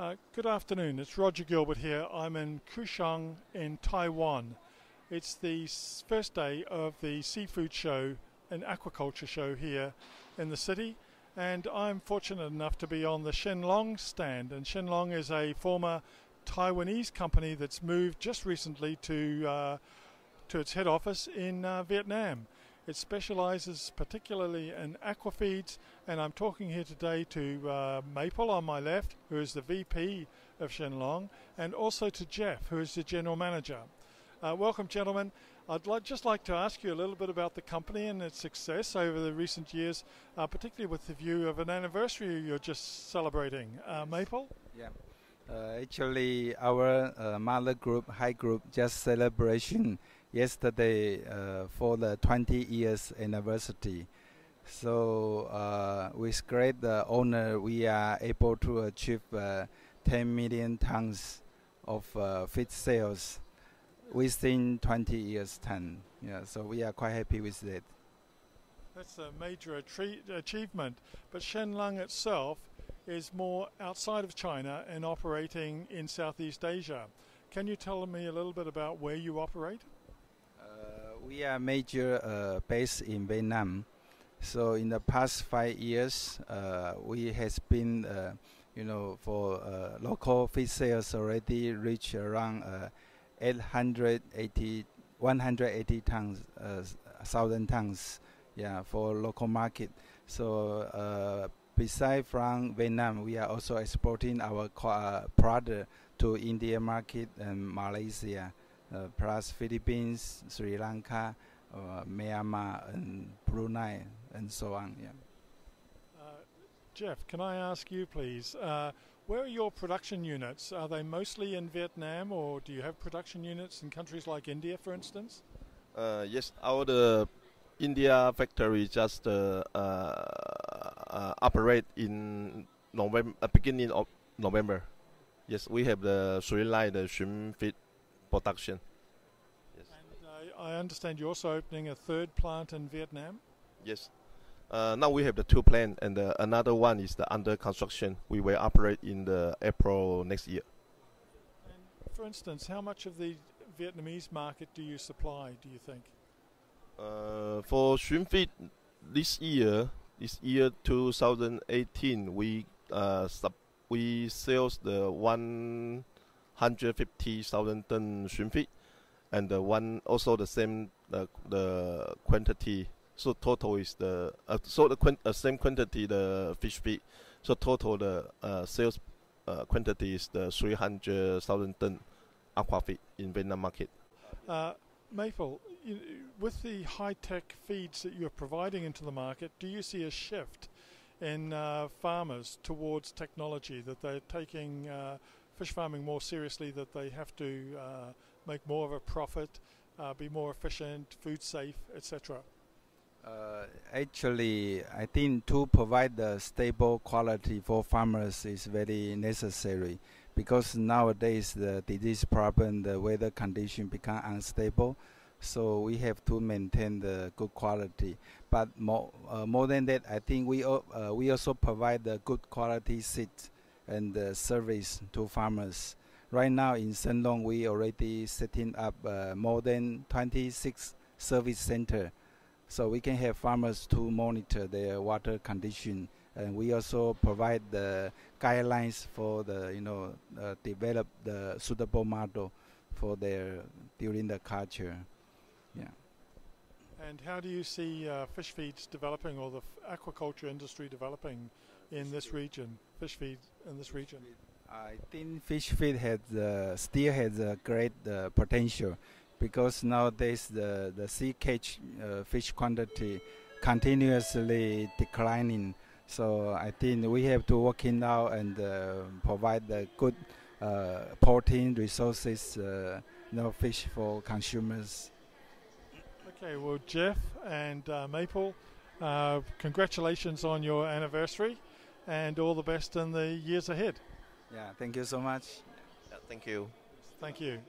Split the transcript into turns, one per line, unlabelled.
Uh, good afternoon. It's Roger Gilbert here. I'm in Kaohsiung in Taiwan. It's the first day of the seafood show and aquaculture show here in the city, and I'm fortunate enough to be on the Sheng Long stand. And Sheng Long is a former Taiwanese company that's moved just recently to uh, to its head office in uh, Vietnam. It specializes particularly in aquafeeds, and I'm talking here today to uh, Maple on my left, who is the VP of Sheng Long, and also to Geoff, who is the general manager. Uh, welcome, gentlemen. I'd li- just like to ask you a little bit about the company and its success over the recent years, uh, particularly with the view of an anniversary you're just celebrating. Uh, Maple?
Yeah. Uh, actually, our uh, mother group, Haid Group, just celebration yesterday uh, for the 20 years anniversary. So uh, with great honor, we are able to achieve uh, 10 million tons of uh, feed sales within 20 years time. Yeah, so we are quite happy with that.
That's a major achievement. But Sheng Long itself is more outside of China and operating in Southeast Asia. Can you tell me a little bit about where you operate?
Uh, we are major uh, based in Vietnam. So in the past five years, uh, we has been, you know, for local feed sales already reach around uh, 880, 180 tons, thousand tons, yeah, for local market. So uh, beside from Vietnam, we are also exporting our product to India market and Malaysia uh, plus Philippines, Sri Lanka, uh, Myanmar, and Brunei, and so on. Yeah.
Uh, Geoff, can I ask you, please, uh, where are your production units? Are they mostly in Vietnam, or do you have production units in countries like India, for instance?
Uh, yes, our the India factory just uh, uh, uh, operate in November, uh, beginning of November. Yes, we have the three line the shrimp feed production. Yes,
And uh, I understand you're also opening a third plant in Vietnam.
yes. Uh, now we have the two plant and the, another one is the under construction. We will operate in the April next year.
And for instance, how much of the Vietnamese market do you supply, do you think?
Uh, for shrimp feed this year, this year 2018, we uh, sub, we sales the 150,000 ton shrimp feed, and the one also the same the the quantity. So total is the uh, so the uh, same quantity the fish feed. So total the uh, sales uh, quantity is the 300,000 ton aqua feed in Vietnam market.
Uh, Maple, you, with the high tech feeds that you're providing into the market, do you see a shift in uh, farmers towards technology that they're taking uh, fish farming more seriously, that they have to uh, make more of a profit, uh, be more efficient, food safe, etc.?
Uh, actually, I think to provide the stable quality for farmers is very necessary because nowadays the disease problem, the weather condition become unstable, so we have to maintain the good quality. But more, uh, more than that, I think we uh, we also provide the good quality seed and uh, service to farmers. Right now in Sheng Long, we already setting up uh, more than 26 service center. So we can have farmers to monitor their water condition. And we also provide the guidelines for the you know uh, develop the suitable model for their during the culture. Yeah.
And how do you see uh, fish feeds developing or the aquaculture industry developing in this region? Fish feed in this region?
I think fish feed has uh, still has a great uh, potential because nowadays the the sea catch uh, fish quantity continuously declining. So I think we have to work in now and uh, provide the good uh, protein resources, uh, you know, fish for consumers.
Okay, well, Geoff and uh, Maple, uh, congratulations on your anniversary and all the best in the years ahead.
Yeah, thank you so much.
Yeah, thank you.
Thank you.